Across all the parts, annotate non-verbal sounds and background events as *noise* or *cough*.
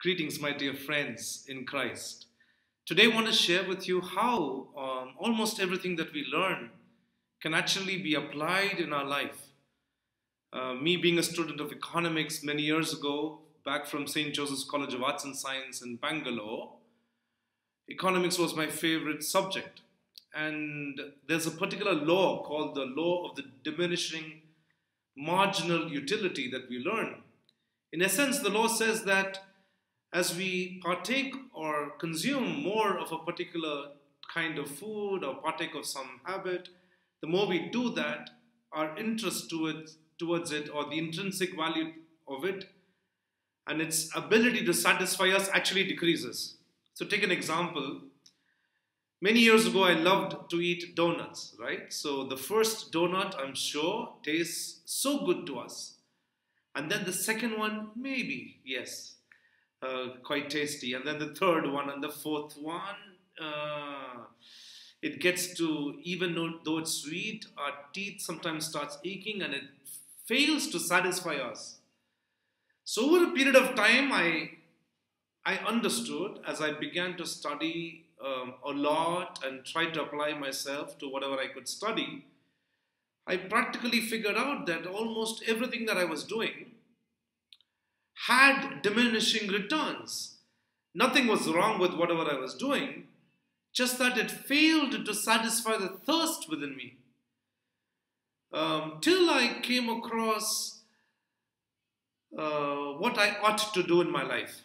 Greetings, my dear friends in Christ. Today, I want to share with you how um, almost everything that we learn can actually be applied in our life. Uh, me being a student of economics many years ago, back from St. Joseph's College of Arts and Science in Bangalore, economics was my favorite subject. And there's a particular law called the law of the diminishing marginal utility that we learn. In essence, the law says that as we partake or consume more of a particular kind of food or partake of some habit, the more we do that, our interest towards, towards it or the intrinsic value of it and its ability to satisfy us actually decreases. So, take an example. Many years ago, I loved to eat donuts, right? So, the first donut, I'm sure, tastes so good to us. And then the second one, maybe, yes, uh, quite tasty. And then the third one and the fourth one, uh, it gets to, even though, it's sweet, our teeth sometimes starts aching and it fails to satisfy us. So over a period of time, I, I understood as I began to study um, a lot and try to apply myself to whatever I could study, I practically figured out that almost everything that I was doing had diminishing returns. Nothing was wrong with whatever I was doing, just that it failed to satisfy the thirst within me. Um, till I came across uh, what I ought to do in my life.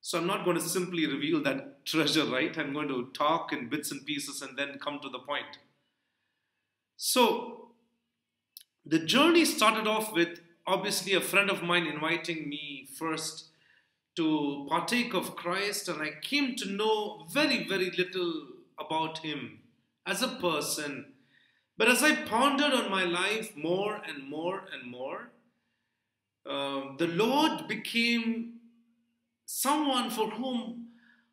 So I'm not going to simply reveal that *laughs* treasure, right? I'm going to talk in bits and pieces and then come to the point. So the journey started off with obviously a friend of mine inviting me first to partake of Christ, and I came to know very, very little about him as a person. But as I pondered on my life more and more and more, uh, the Lord became someone for whom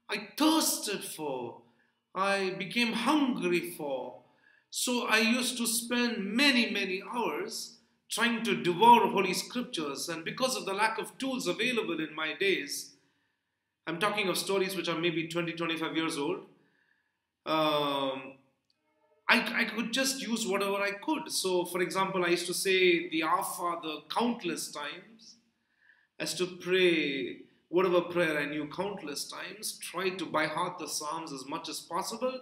I thirsted for, I became hungry for. So I used to spend many, many hours trying to devour Holy Scriptures, and because of the lack of tools available in my days, I'm talking of stories which are maybe 20, 25 years old. Um, I, I could just use whatever I could. So, for example, I used to say the Our Father countless times, as to pray whatever prayer I knew countless times, try to by heart the Psalms as much as possible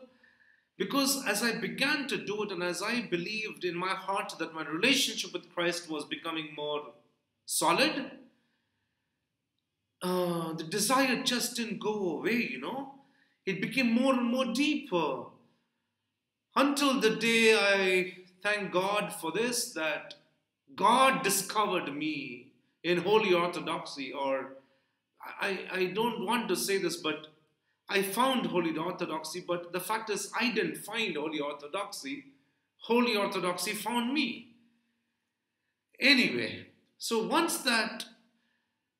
because as I began to do it and as I believed in my heart that my relationship with Christ was becoming more solid, uh, the desire just didn't go away, you know. It became more and more deeper. Until the day I thank God for this, that God discovered me in holy orthodoxy, or I, I don't want to say this, but I found Holy Orthodoxy, but the fact is, I didn't find Holy Orthodoxy. Holy Orthodoxy found me. Anyway, so once that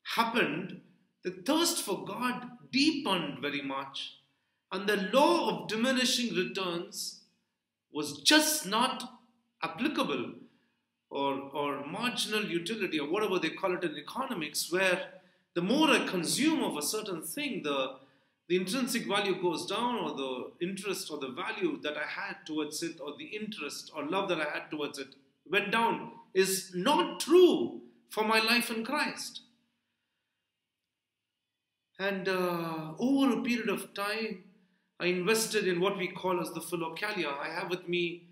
happened, the thirst for God deepened very much, and the law of diminishing returns was just not applicable or, or marginal utility or whatever they call it in economics, where the more I consume of a certain thing, the the intrinsic value goes down, or the interest or the value that I had towards it, or the interest or love that I had towards it went down, is not true for my life in Christ. And uh, over a period of time, I invested in what we call as the Philokalia. I have with me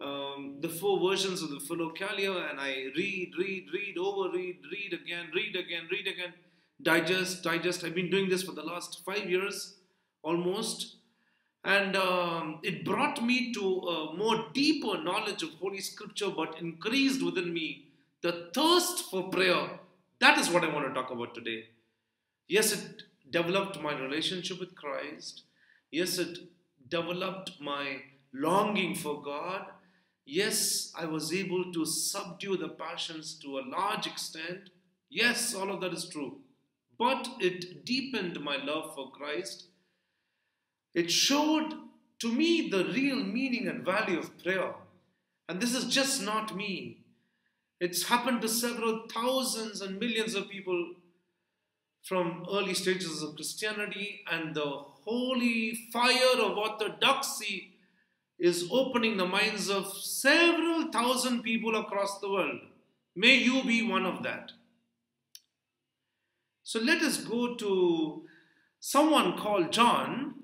um, the four versions of the Philokalia, and I read, read, read, over read, read again, read again, read again digest, digest. I've been doing this for the last five years almost. And um, it brought me to a more deeper knowledge of Holy Scripture, but increased within me the thirst for prayer. That is what I want to talk about today. Yes, it developed my relationship with Christ. Yes, it developed my longing for God. Yes, I was able to subdue the passions to a large extent. Yes, all of that is true but it deepened my love for Christ. It showed to me the real meaning and value of prayer. And this is just not me. It's happened to several thousands and millions of people from early stages of Christianity, and the holy fire of orthodoxy is opening the minds of several thousand people across the world. May you be one of that. So let us go to someone called John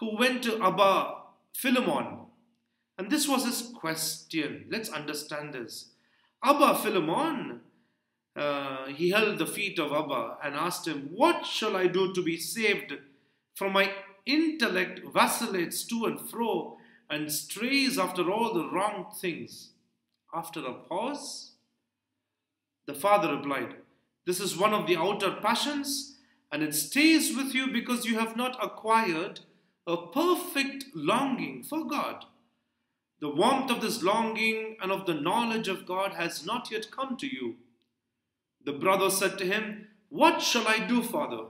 who went to Abba Philemon. And this was his question. Let's understand this. Abba Philemon, uh, he held the feet of Abba and asked him, What shall I do to be saved from my intellect vacillates to and fro and strays after all the wrong things? After a pause, the father replied, This is one of the outer passions, and it stays with you because you have not acquired a perfect longing for God. The warmth of this longing and of the knowledge of God has not yet come to you. The brother said to him, What shall I do, father?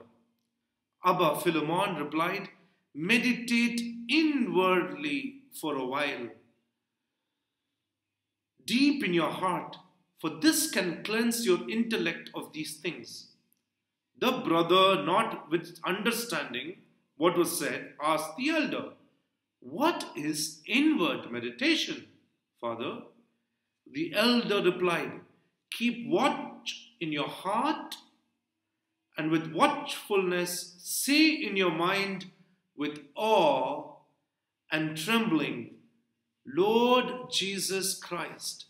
Abba Philemon replied, Meditate inwardly for a while, deep in your heart, for this can cleanse your intellect of these things. The brother, not with understanding, what was said, asked the elder, What is inward meditation, father? The elder replied, Keep watch in your heart, and with watchfulness say in your mind with awe and trembling, Lord Jesus Christ,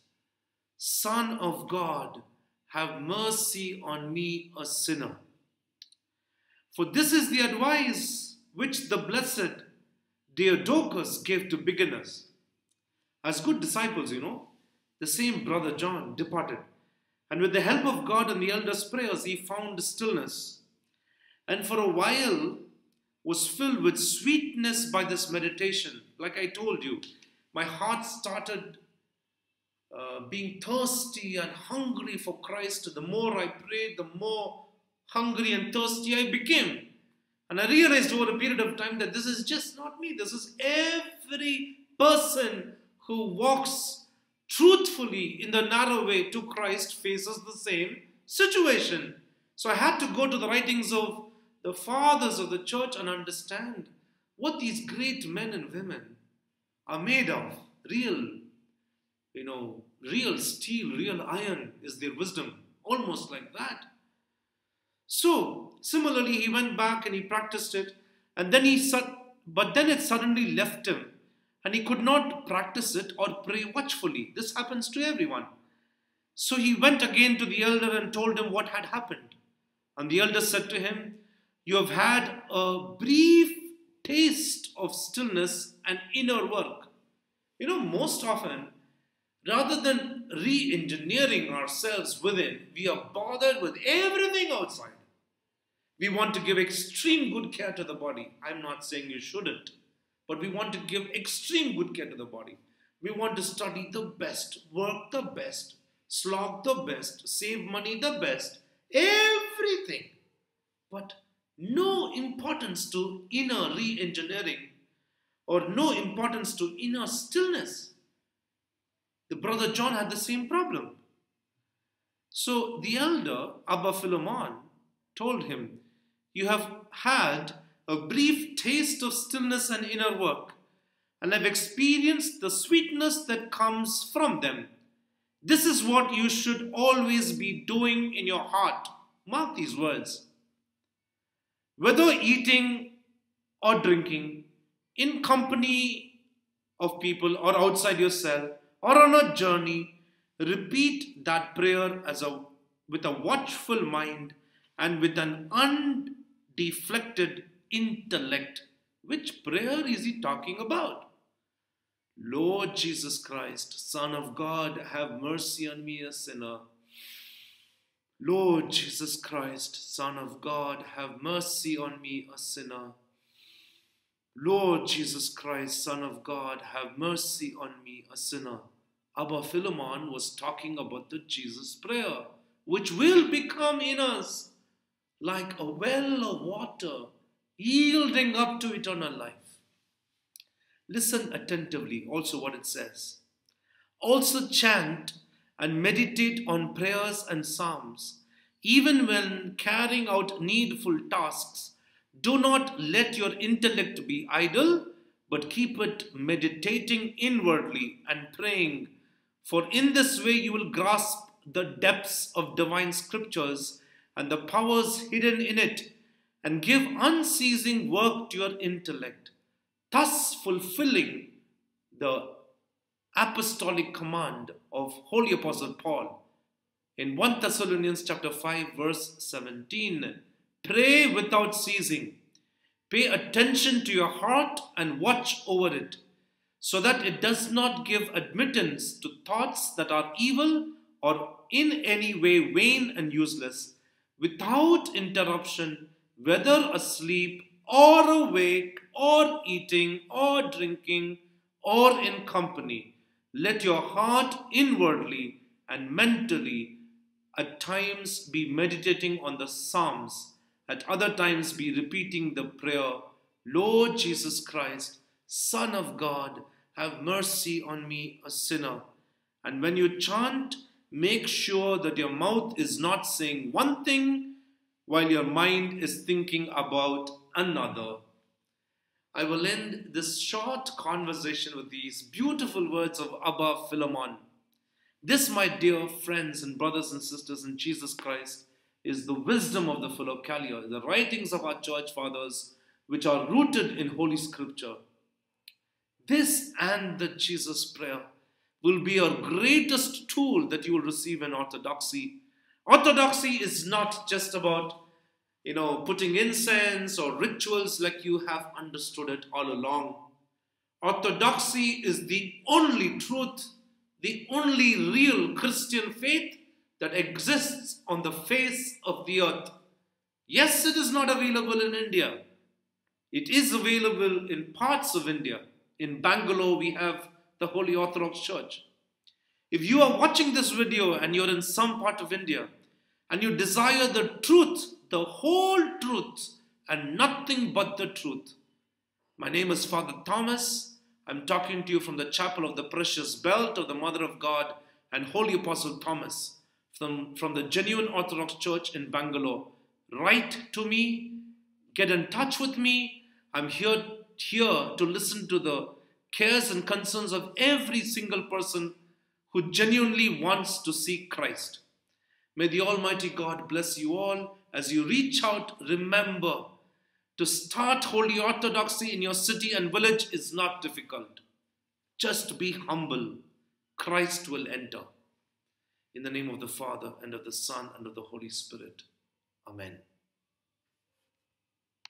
Son of God, have mercy on me, a sinner. For this is the advice which the blessed Diadochus gave to beginners. As good disciples, you know, the same brother John departed, and with the help of God and the elders' prayers, he found stillness, and for a while was filled with sweetness by this meditation. Like I told you, my heart started uh, being thirsty and hungry for Christ. The more I prayed, the more hungry and thirsty I became. And I realized over a period of time that this is just not me. This is every person who walks truthfully in the narrow way to Christ faces the same situation. So I had to go to the writings of the fathers of the church and understand what these great men and women are made of. Real, you know, real steel, real iron is their wisdom. Almost like that. So, similarly, he went back and he practiced it, and then he, said, but then it suddenly left him, and he could not practice it or pray watchfully. This happens to everyone. So he went again to the elder and told him what had happened. And the elder said to him, You have had a brief taste of stillness and inner work. You know, most often, rather than re engineering ourselves within, we are bothered with everything outside. We want to give extreme good care to the body. I'm not saying you shouldn't, but we want to give extreme good care to the body. We want to study the best, work the best, slog the best, save money the best, everything. But no importance to inner re engineering or no importance to inner stillness. The brother John had the same problem. So the elder, Abba Philemon, told him, you have had a brief taste of stillness and inner work, and have experienced the sweetness that comes from them. This is what you should always be doing in your heart. Mark these words. Whether eating or drinking, in company of people or outside your cell, or on a journey, repeat that prayer as a, with a watchful mind and with an undeflected intellect. Which prayer is he talking about? Lord Jesus Christ, Son of God, have mercy on me, a sinner. Lord Jesus Christ, Son of God, have mercy on me, a sinner. Lord Jesus Christ, Son of God, have mercy on me, a sinner. Abba Philemon was talking about the Jesus prayer, which will become in us like a well of water yielding up to eternal life. Listen attentively also what it says. Also chant and meditate on prayers and psalms, even when carrying out needful tasks, do not let your intellect be idle, but keep it meditating inwardly and praying. For in this way you will grasp the depths of divine scriptures and the powers hidden in it, and give unceasing work to your intellect, thus fulfilling the apostolic command of Holy Apostle Paul in 1 Thessalonians chapter 5 verse 17 pray without ceasing. Pay attention to your heart and watch over it so that it does not give admittance to thoughts that are evil or in any way vain and useless without interruption whether asleep or awake or eating or drinking or in company. Let your heart inwardly and mentally at times be meditating on the Psalms, at other times be repeating the prayer, Lord Jesus Christ, Son of God, have mercy on me, a sinner. And when you chant, make sure that your mouth is not saying one thing while your mind is thinking about another. I will end this short conversation with these beautiful words of Abba Philemon. This, my dear friends and brothers and sisters in Jesus Christ, is the wisdom of the Philokalia, the writings of our church fathers, which are rooted in Holy Scripture. This and the Jesus prayer will be your greatest tool that you will receive in orthodoxy. Orthodoxy is not just about you know, putting incense or rituals like you have understood it all along. Orthodoxy is the only truth, the only real Christian faith that exists on the face of the earth. Yes, it is not available in India. It is available in parts of India. In Bangalore, we have the Holy Orthodox Church. If you are watching this video and you're in some part of India and you desire the truth the whole truth and nothing but the truth. My name is Father Thomas. I'm talking to you from the chapel of the precious belt of the Mother of God and Holy Apostle Thomas from, from the genuine Orthodox Church in Bangalore. Write to me, get in touch with me. I'm here, here to listen to the cares and concerns of every single person who genuinely wants to seek Christ. May the Almighty God bless you all as you reach out, remember to start holy orthodoxy in your city and village is not difficult. Just be humble. Christ will enter. In the name of the Father, and of the Son, and of the Holy Spirit. Amen.